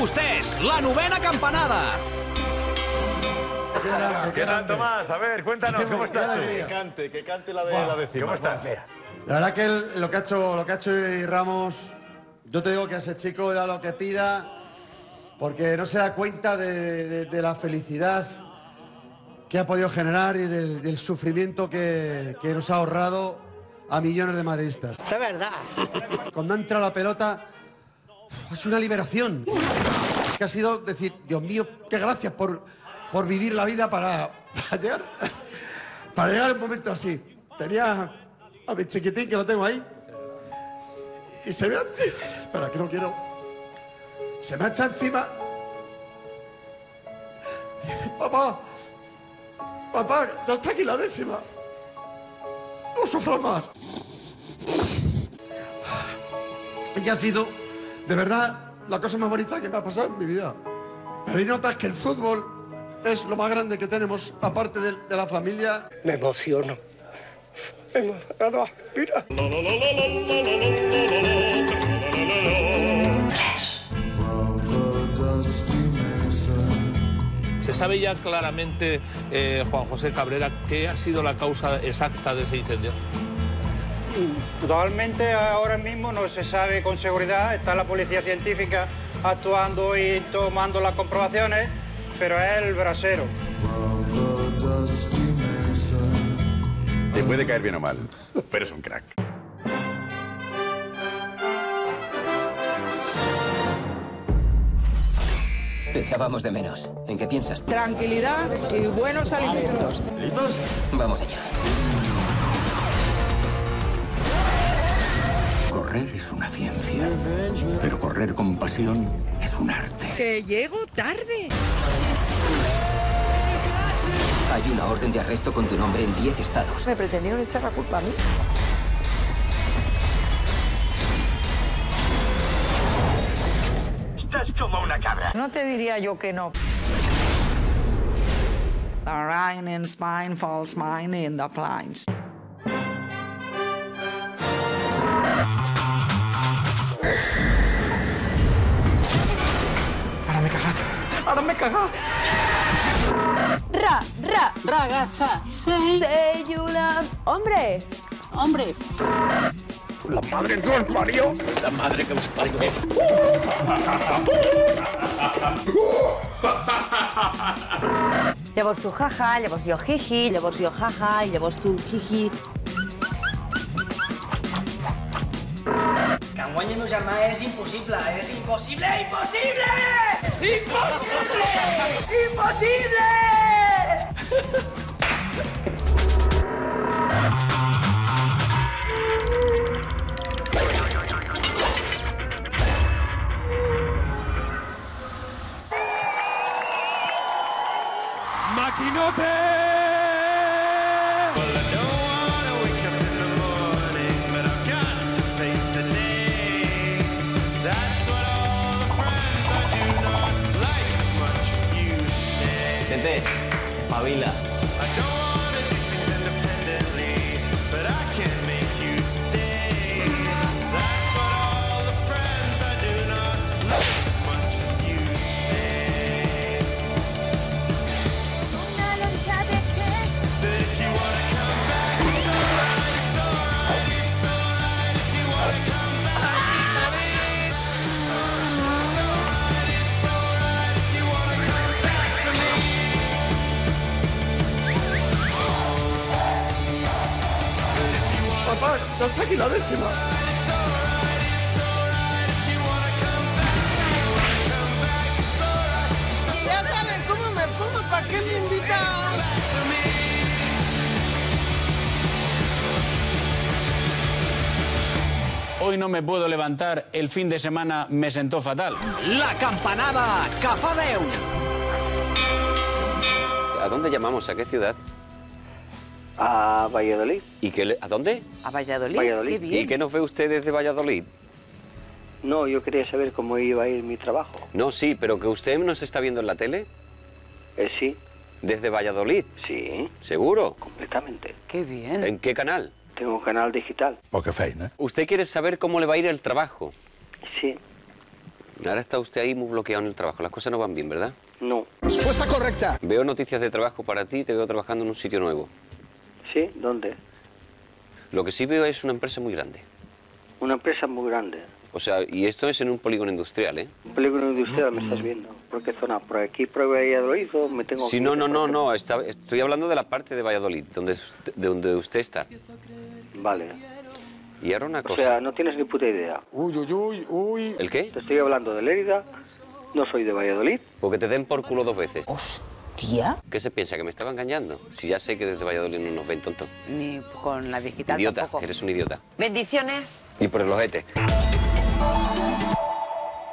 Vostès, la novena campanada. ¿Qué tal, Tomás? A ver, cuéntanos, ¿cómo estás tú? Que cante, que cante la de la décima. ¿Cómo estás? La verdad que lo que ha hecho, lo que ha hecho Ramos, yo te digo que a ese chico da lo que pida, porque no se da cuenta de, de- de la felicidad que ha podido generar y del, del sufrimiento que, que nos ha ahorrado a millones de madridistas. Es verdad. Cuando entra la pelota, es una liberación. Que ha sido decir, Dios mío, qué gracias por, por vivir la vida para, para llegar, para llegar a un momento así. Tenía a mi chiquitín que lo tengo ahí. Y se me ha... Espera, que no quiero... Se me ha echado encima. Y dice, papá, papá, ya está aquí la décima. No sufras más. Y ha sido, de verdad, la cosa más bonita que me ha pasado en mi vida. Pero hay notas que el fútbol es lo más grande que tenemos, aparte de, de la familia. Me emociono. Me emociono. Mira. ¿Se sabe ya claramente, eh, Juan José Cabrera, qué ha sido la causa exacta de ese incendio? Totalmente ahora mismo no se sabe con seguridad, está la policía científica actuando y tomando las comprobaciones, pero es el brasero. Te puede caer bien o mal, pero es un crack. Te echábamos de menos. ¿En qué piensas? Tranquilidad y buenos alimentos. ¿Listos? Vamos allá. Correr es una ciencia, pero correr con pasión es un arte. Que llego tarde. Hay una orden de arresto con tu nombre en 10 estados. Me pretendieron echar la culpa a mí. Estás como una cabra. No te diría yo que no. The rain in Spain falls mine in the plains. Cagat. Ara m'he cagat. Ra, ra. Ragazza. Sei. Sei una... Hombre. Hombre. La madre que os parió. La madre que os parió. Llavors tu jaja, llavors jo jiji, llavors jo jaja, i llavors tu jiji. Que guanyi el meu germà és impossible, és impossible, impossible! Impossible! Impossible! me puedo levantar, el fin de semana me sentó fatal. La campanada, Cafadeu. ¿A dónde llamamos? ¿A qué ciudad? A Valladolid. ¿Y qué le- ¿A dónde? A Valladolid, Valladolid. qué bien. ¿Y qué nos ve usted desde Valladolid? No, yo quería saber cómo iba a ir mi trabajo. No, sí, pero que usted nos está viendo en la tele. Eh, sí. ¿Desde Valladolid? Sí. ¿Seguro? Completamente. Qué bien. ¿En qué canal? Tengo un canal digital. Porque feina. ¿Usted quiere saber cómo le va a ir el trabajo? Sí. Ahora está usted ahí muy bloqueado en el trabajo. Las cosas no van bien, ¿verdad? No. Respuesta correcta. Veo noticias de trabajo para ti, te veo trabajando en un sitio nuevo. ¿Sí? ¿Dónde? Lo que sí veo es una empresa muy grande. Una empresa muy grande. O sea, y esto es en un polígono industrial, ¿eh? Un polígono industrial me estás viendo. ¿Por qué zona? ¿Por aquí, por Valladolid o me tengo Sí, no, no, no, no. está- estoy hablando de la parte de Valladolid, donde, usted- de donde usted está. Vale. Y ahora una O cosa. sea, no tienes ni puta idea. Uy, uy, uy, uy. ¿El qué? Te estoy hablando de Lérida, no soy de Valladolid. Porque te den por culo dos veces. Hostia. ¿Qué se piensa? ¿Que me estaba engañando? Si ya sé que desde Valladolid no nos ven, tonto. Ni con la digital Idiota, tampoco. eres un idiota. Bendiciones. Y por el ojete.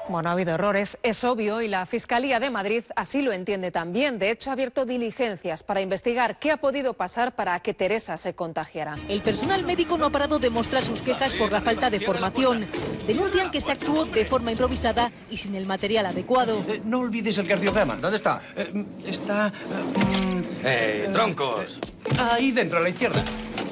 Bueno, ha habido errores, es obvio, y la Fiscalía de Madrid así lo entiende también. De hecho, ha abierto diligencias para investigar qué ha podido pasar para que Teresa se contagiara. El personal médico no ha parado de mostrar sus quejas por la falta de formación. Denuncian que se actuó de forma improvisada y sin el material adecuado. no olvides el cardiograma. ¿Dónde está? está... ¡Eh, troncos! Ahí dentro, a la izquierda.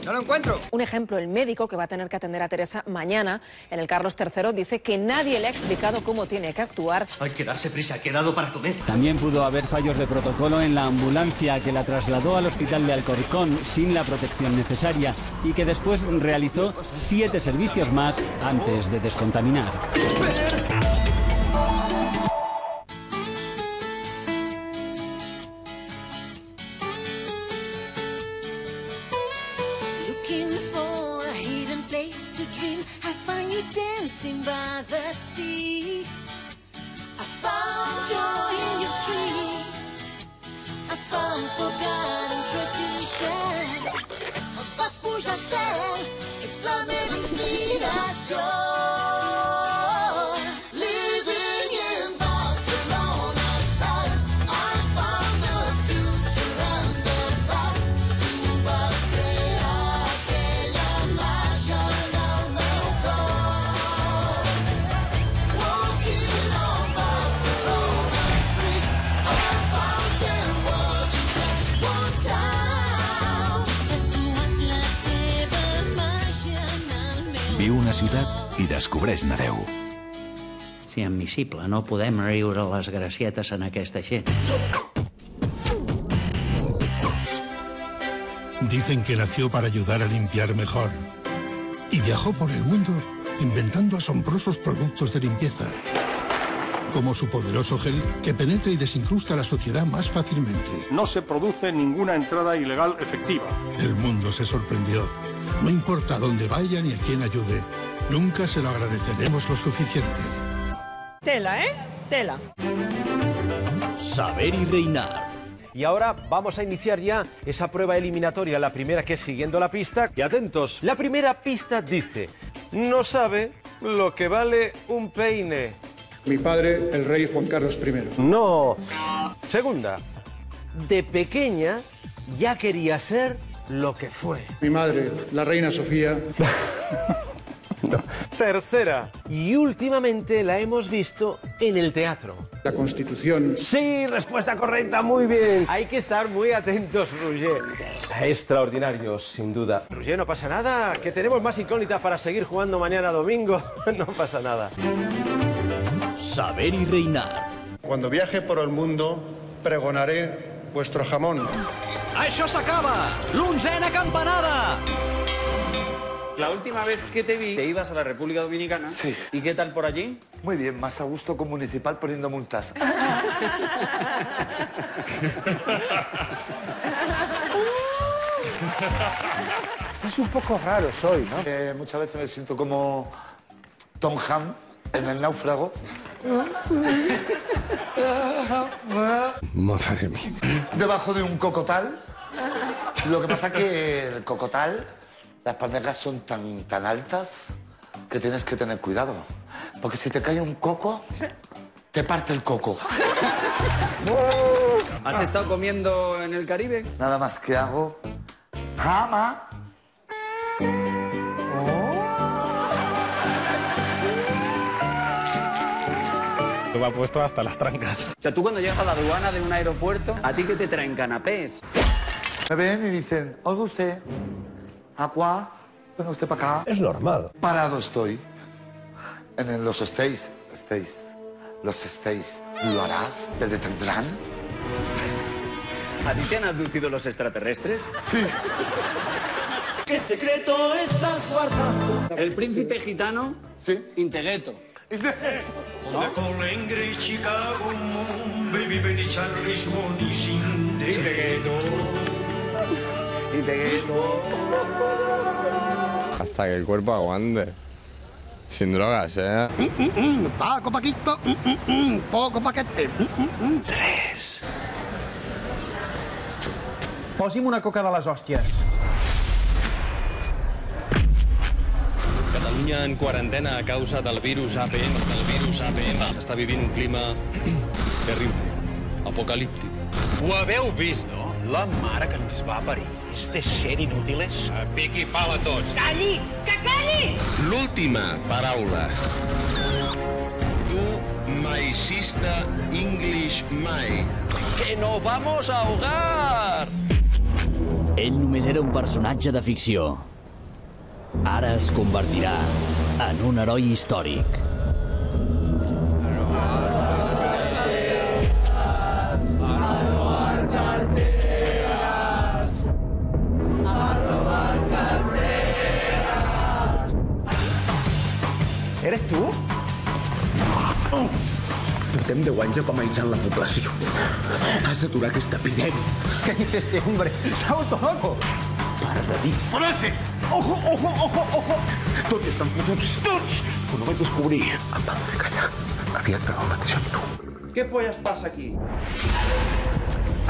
No lo encuentro. Un ejemplo, el médico que va a tener que atender a Teresa mañana en el Carlos III dice que nadie le ha explicado cómo tiene que actuar. Hay que darse prisa, que he dado para comer. También pudo haber fallos de protocolo en la ambulancia que la trasladó al hospital de Alcorcón sin la protección necesaria y que después realizó siete servicios más antes de descontaminar. You dancing by the sea. I found joy in your streets. I found forgotten traditions. Vas bouge al cel, it's la même speed I saw. Descobreix Nadeu. Si admissible, no podem riure les gracietes en aquesta gent. Dicen que nació para ayudar a limpiar mejor. Y viajó por el mundo inventando asombrosos productos de limpieza. Como su poderoso gel que penetra y desincrusta la suciedad más fácilmente. No se produce ninguna entrada ilegal efectiva. El mundo se sorprendió. No importa dónde vaya ni a quién ayude. Nunca se lo agradeceremos lo suficiente. Tela, ¿eh? Tela. Saber y reinar. Y ahora vamos a iniciar ya esa prueba eliminatoria, la primera que es siguiendo la pista. Y atentos, la primera pista dice, no sabe lo que vale un peine. Mi padre, el rey Juan Carlos I. No. Segunda, de pequeña ya quería ser lo que fue. Mi madre, la reina Sofía. Tercera, y últimamente la hemos visto en el teatro. La Constitución. Sí, respuesta correcta, muy bien. Hay que estar muy atentos, Roger. Extraordinarios, sin duda. Roger, no pasa nada, que tenemos más incógnitas para seguir jugando mañana domingo. no pasa nada. Saber y reinar. Cuando viaje por el mundo, pregonaré vuestro jamón. Això s'acaba! L'onzena campanada! La última vez que te vi, te ibas a la República Dominicana. Sí. ¿Y qué tal por allí? Muy bien, más a gusto con municipal poniendo multas. Es un poco raro soy, ¿no? Eh, muchas veces me siento como Tom Ham en el náufrago. Madre mía. Debajo de un cocotal. Lo que pasa que el cocotal, las palmeras son tan, tan altas que tienes que tener cuidado. Porque si te cae un coco, te parte el coco. ¿Has estado comiendo en el Caribe? Nada más que hago. Rama. Tú me has puesto hasta las trancas. O sea, tú cuando llegas a la aduana de un aeropuerto, ¿a ti qué te traen canapés? Me ven y dicen, oiga usted, agua, venga usted para acá. Es normal. Parado estoy. En el- los States. States. Los States. ¿Lo harás? ¿Te detendrán? ¿A ti te han abducido los extraterrestres? Sí. ¿Qué secreto estás guardando? El príncipe gitano. Sí. Integueto. Hasta que el cuerpo aguante. Sin drogas, ¿eh? Paco Paquito, poco paquete. Tres. Posi'm una coca de les hòsties. Catalunya en quarantena a causa del virus APM. Del virus APM. Està vivint un clima terrible, apocalíptic. Ho haveu vist, no? La mare que ens va parir. És de ser inútiles. A pic i pal a tots. Calli! Que calli! L'última paraula. Tu mai hiciste English mai. Que no vamos a ahogar! Ell només era un personatge de ficció. Ara es convertirà en un heroi històric. Eres tu? Portem 10 anys apamaitzant la població. Has d'aturar aquesta epidèmia. ¿Qué dice este hombre? ¡Se ha vuelto loco! Para de dir frases! ¡Ojo, ojo, ojo, ojo! Tots estan fotuts, tots! Quan ho vaig descobrir, em van fer callar. Aviat farà el mateix amb tu. Què polles passa aquí?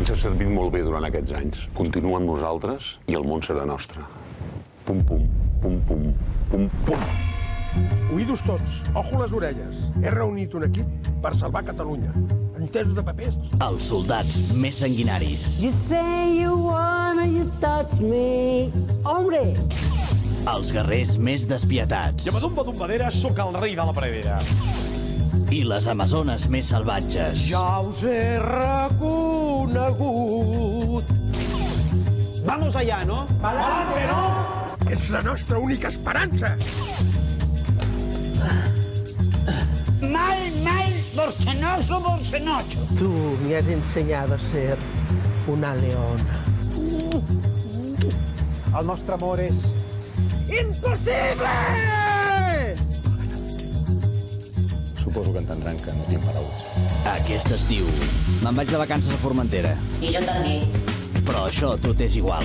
Ens ha servit molt bé durant aquests anys. Continua amb nosaltres i el món serà nostre. Pum, pum, pum, pum, pum, pum. Oïdos tots, ojo les orelles. He reunit un equip per salvar Catalunya. Entesos de papers? Els soldats més sanguinaris. You say you wanna, you touch me. Hombre! Els guerrers més despietats. Llamadumba Dumbadera, sóc el rei de la prevera. I les amazones més salvatges. Ja us he reconegut. Vamos allá, ¿no? Pa'lante, no? Ets la nostra única esperança! Borcenoso, borcenocho. Tú me has enseñado a ser una leona. El nostre amor és... ¡Imposible! Suposo que entendran que no tinc paraules. Aquest estiu me'n vaig de vacances a Formentera. I jo també. Però això a tu t'és igual,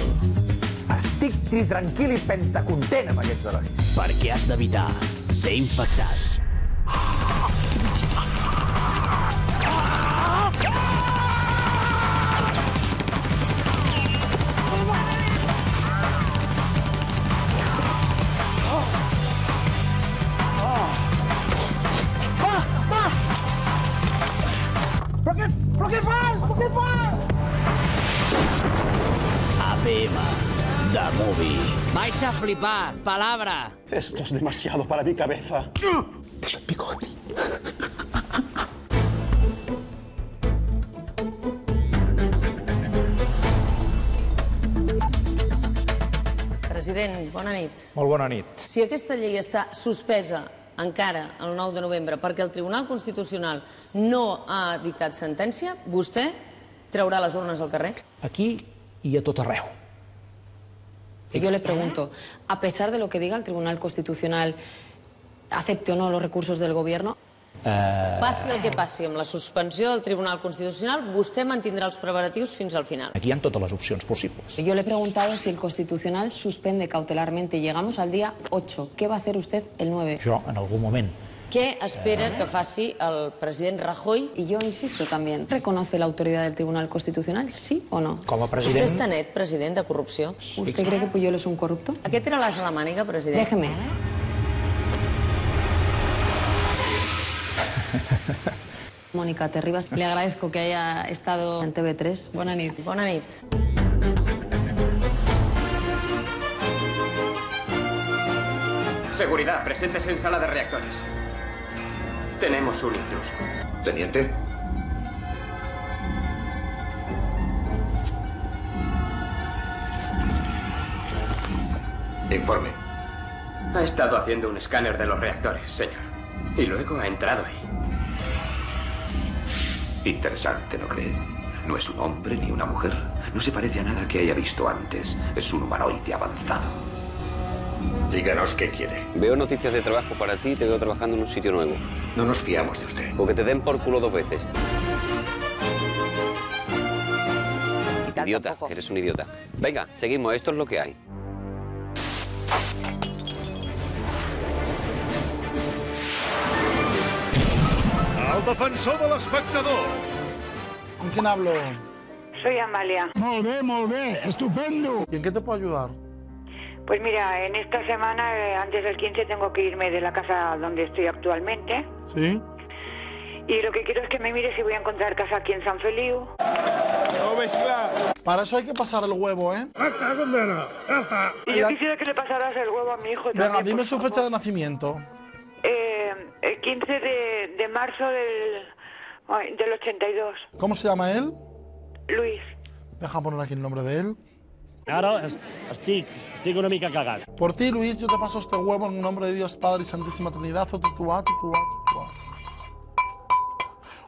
Estic tri tranquil i pentacontent amb aquests herois. perquè has d'evitar ser infectat. Flipar, palabra. Esto es demasiado para mi cabeza. President, bona nit. Molt bona nit. Si aquesta llei està suspesa encara el 9 de novembre perquè el Tribunal Constitucional no ha dictat sentència, vostè traurà les urnes al carrer? Aquí i a tot arreu. Yo le pregunto, a pesar de lo que diga el Tribunal Constitucional, acepte o no los recursos del Gobierno, Uh... Passi el que passi amb la suspensió del Tribunal Constitucional, vostè mantindrà els preparatius fins al final. Aquí hi ha totes les opcions possibles. yo le he preguntado si el Constitucional suspende cautelarmente. Llegamos al día 8. ¿Qué va a hacer usted el 9? Jo, en algun moment, Què espera que faci el president Rajoy? Y yo insisto también, ¿reconoce la autoridad del Tribunal Constitucional, sí o no? com a Vostè president... està net, president, de corrupció? ¿Usted cree que Puyol es un corrupto? Aquest era l'as a la màniga, president? Déjeme. Mónica Terribas, le agradezco que haya estado en TV3. Buena nit. Bona nit. Seguridad, preséntese en sala de reactores. Tenemos un intruso. Teniente. Informe. Ha estado haciendo un escáner de los reactores, señor. Y luego ha entrado ahí. Interesante, ¿no cree? No es un hombre ni una mujer. No se parece a nada que haya visto antes. Es un humanoide avanzado. Díganos qué quiere. Veo noticias de trabajo para ti y te veo trabajando en un sitio nuevo. No nos fiamos de usted. O que te den por culo dos veces. Idiota, eres un idiota. Venga, seguimos, esto es lo que hay. El defensor de l'espectador. ¿Con quién hablo? Soy Amalia. Molt bé, molt bé, estupendo. ¿Y en qué te puedo ayudar? Pues mira, en esta semana, eh, antes del 15, tengo que irme de la casa donde estoy actualmente. Sí. Y lo que quiero es que me mire si voy a encontrar casa aquí en San Feliu. Para eso hay que pasar el huevo, ¿eh? Ya está. Y yo La- quisiera que le pasaras el huevo a mi hijo Venga, también, dime por su favor. fecha de nacimiento. Eh, el 15 de, de marzo del, ay, del 82. ¿Cómo se llama él? Luis. Deja poner aquí el nombre de él. Ara es- estic, estic una mica cagat. Por ti, Luis, yo te paso este huevo en nombre de Dios Padre y Santísima Trinidad. O tutuá, tutuá, tutuá.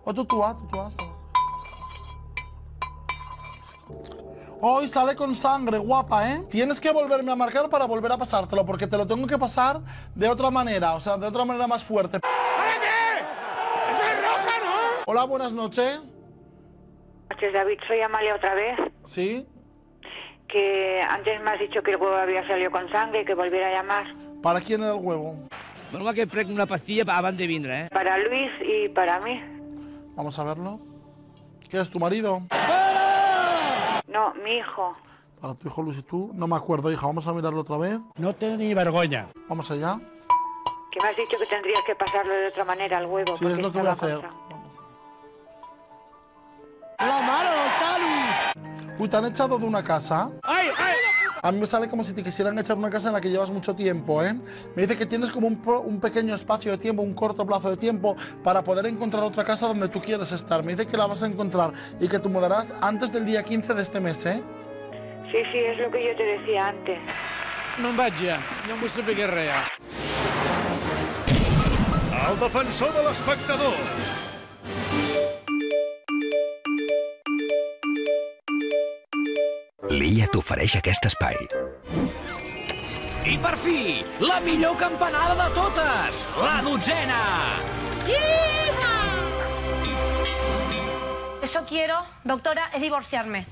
O tutuá, tutuá. Hoy sale con sangre, guapa, ¿eh? Tienes que volverme a marcar para volver a pasártelo, porque te lo tengo que pasar de otra manera, o sea, de otra manera más fuerte. ¿Para qué? ¡Esa es roja, no! Hola, buenas noches. Noches, David. Soy Amalia otra vez. Sí. Que antes me has dicho que el huevo había salido con sangre y que volviera a llamar. ¿Para quién era el huevo? Bueno, que prec una pastilla abans de vindre, eh? Para Luis y para mí. Vamos a verlo. ¿Qué es tu marido? No, mi hijo. Para tu hijo Luis y tú. No me acuerdo, hija. Vamos a mirarlo otra vez. No té ni vergonya. Vamos allá. Que me has dicho que tendrías que pasarlo de otra manera al huevo. Sí, es lo que voy a hacer. sangre. ¡La mano, Calu! Uy, ¿te han echado de una casa? ¡Ay, ay! A mí me sale como si te quisieran echar una casa en la que llevas mucho tiempo, ¿eh? Me dice que tienes como un, pro- un pequeño espacio de tiempo, un corto plazo de tiempo para poder encontrar otra casa donde tú quieres estar. Me dice que la vas a encontrar y que te mudarás antes del día 15 de este mes, ¿eh? Sí, sí, es lo que yo te decía antes. Me'n vaig ja, no vull saber què res. El defensor de l'espectador. L'Illa t'ofereix aquest espai. I per fi, la millor campanada de totes, la dotzena! que yo quiero, doctora, es divorciarme.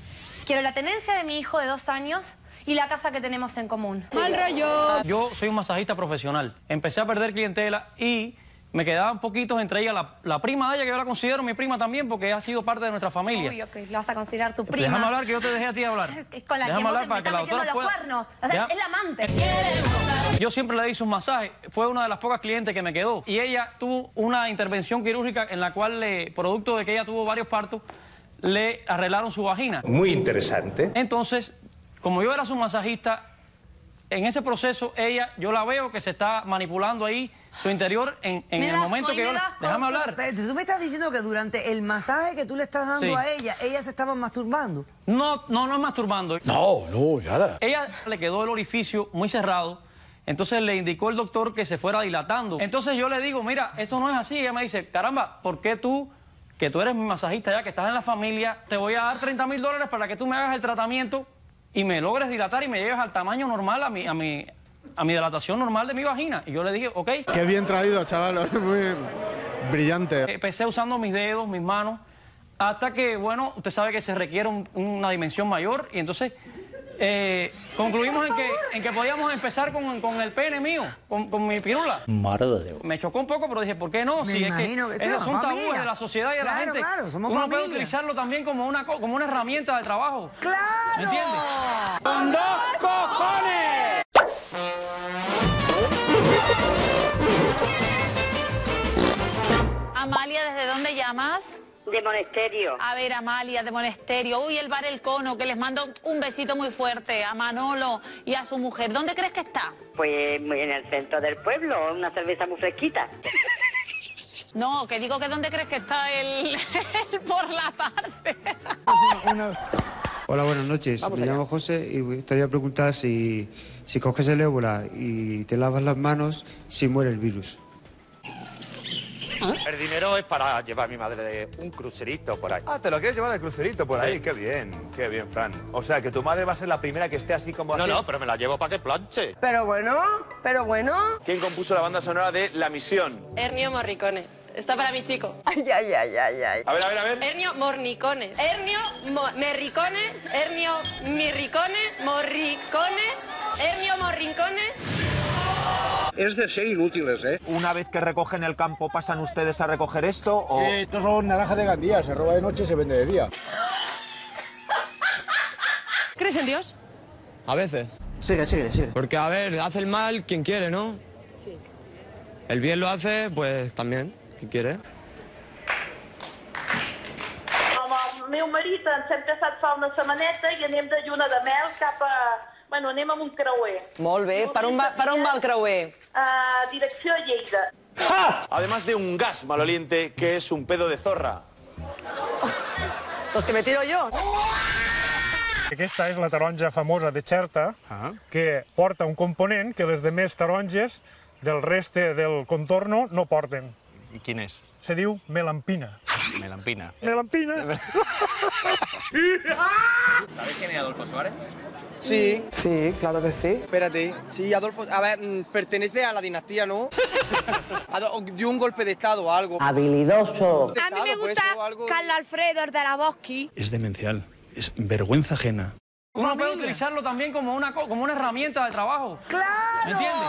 Quiero la tenencia de mi hijo de dos años y la casa que tenemos en común. Mal rollo. Yo soy un masajista profesional. Empecé a perder clientela y me quedaban poquitos entre ellas la, la prima de ella, que yo la considero mi prima también porque ha sido parte de nuestra familia. Uy, ok, la vas a considerar tu prima. Déjame hablar que yo te dejé a ti hablar. Es con la Déjame que hablar te para me que la metiendo los pueda- cuernos. O sea, Ya. es la amante. Yo siempre le hice un masaje, fue una de las pocas clientes que me quedó. Y ella tuvo una intervención quirúrgica en la cual, le, producto de que ella tuvo varios partos, le arreglaron su vagina. Muy interesante. Entonces, como yo era su masajista, en ese proceso ella, yo la veo que se está manipulando ahí su interior en, el momento que yo... la- Déjame hablar. Espérate, tú me estás diciendo que durante el masaje que tú le estás dando Sí. a ella, ella se estaba masturbando. No, no, no es masturbando. No, no, ya la- Ella le quedó el orificio muy cerrado, entonces le indicó el doctor que se fuera dilatando. Entonces yo le digo, mira, esto no es así. Ella me dice, caramba, ¿por qué tú, que tú eres mi masajista ya, que estás en la familia, te voy a dar 30 mil dólares para que tú me hagas el tratamiento y me logres dilatar y me lleves al tamaño normal, a mi, a mi, a mi dilatación normal de mi vagina? Y yo le dije, ok. Qué bien traído, chaval. Muy brillante. Empecé usando mis dedos, mis manos, hasta que, bueno, usted sabe que se requiere un- una dimensión mayor y entonces eh, concluimos en que, en que podíamos empezar con, con el pene mío, con, con mi pirula. Mare de. Me chocó un poco, pero dije, ¿por qué no? Me si es que que sí, esos son una tabúes familia. de la sociedad y de la gente. claro, somos Uno puede utilizarlo también como una, co- como una herramienta de trabajo. ¡Claro! ¿Me entiendes? ¡Con dos cojones! Amalia, ¿desde dónde llamas? De Monesterio. A ver, Amalia, de Monesterio. Uy, el bar El Cono, que les mando un besito muy fuerte a Manolo y a su mujer. ¿Dónde crees que está? Pues muy en el centro del pueblo, una cerveza muy fresquita. No, que digo que ¿dónde crees que está el, el por la tarde? Hola, buenas noches. Vamos Me allá. llamo José y me gustaría preguntar si, si coges el ébola y te lavas las manos, si muere el virus. El dinero es para llevar a mi madre de un crucerito por ahí. Ah, ¿te lo quieres llevar de crucerito por ahí? Qué bien, qué bien, Fran. O sea, que tu madre va a ser la primera que esté así como No, así. no, pero me la llevo para que planche. Pero bueno, pero bueno. ¿Quién compuso la banda sonora de La Misión? Ernio Morricone. Está para mi chico. Ay, ay, ay, ay, ay. A ver, a ver, a ver. Ernio Mornicone. Ernio Mo- Merricone. Ernio Mirricone. Morricone. Ernio Morrincone. Es de ser inútiles, ¿eh? Una vez que recogen el campo, ¿pasan ustedes a recoger esto o...? Sí, estos son naranjas de Gandía, se roba de noche y se vende de día. ¿Crees en Dios? A veces. Sigue, sigue, sigue. Porque, a ver, hace el mal quien quiere, ¿no? Sí. El bien lo hace, pues también, quien quiere. El meu marit ens hem casat fa una setmaneta i anem de lluna de mel cap a... Bueno, anem amb un creuer. Molt bé. Per on va, per on va el creuer? A direcció a Lleida. Además de un gas maloliente que es un pedo de zorra. Pues que me tiro yo. Aquesta és la taronja famosa de Xerta, que porta un component que les demés taronges del reste del contorno no porten. I quin és? Se diu melampina. Melampina. Melampina. ¿Sabes quién es Adolfo Suárez? Sí. Sí, claro que sí. Espérate. Sí, Adolfo. A ver, mm, pertenece a la dinastía, ¿no? Dio un golpe de estado o algo. Habilidoso. A mí me gusta Carlos Alfredo, el de la Boschi. Es demencial. Es vergüenza ajena. Uno puede utilizarlo también como una, co- como una herramienta de trabajo. ¡Claro! ¿Me entiendes?